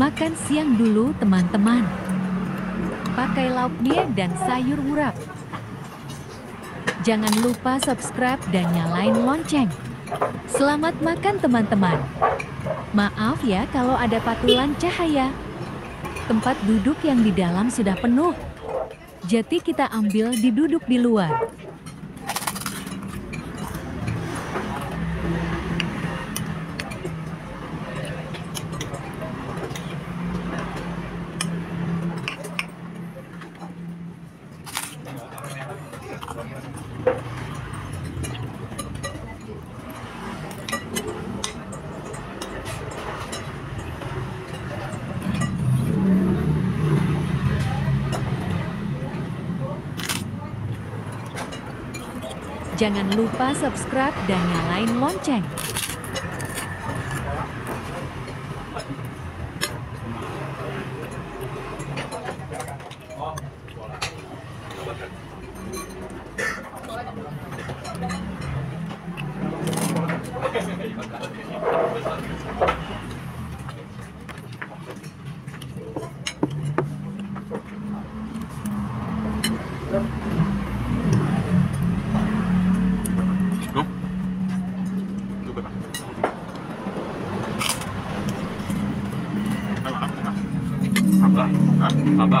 Makan siang dulu teman-teman. Pakai lauk mie dan sayur urap. Jangan lupa subscribe dan nyalain lonceng. Selamat makan teman-teman. Maaf ya kalau ada patulan cahaya. Tempat duduk yang di dalam sudah penuh. Jadi kita ambil di duduk di luar. Jangan lupa subscribe dan nyalain lonceng. No? Apa? Apa?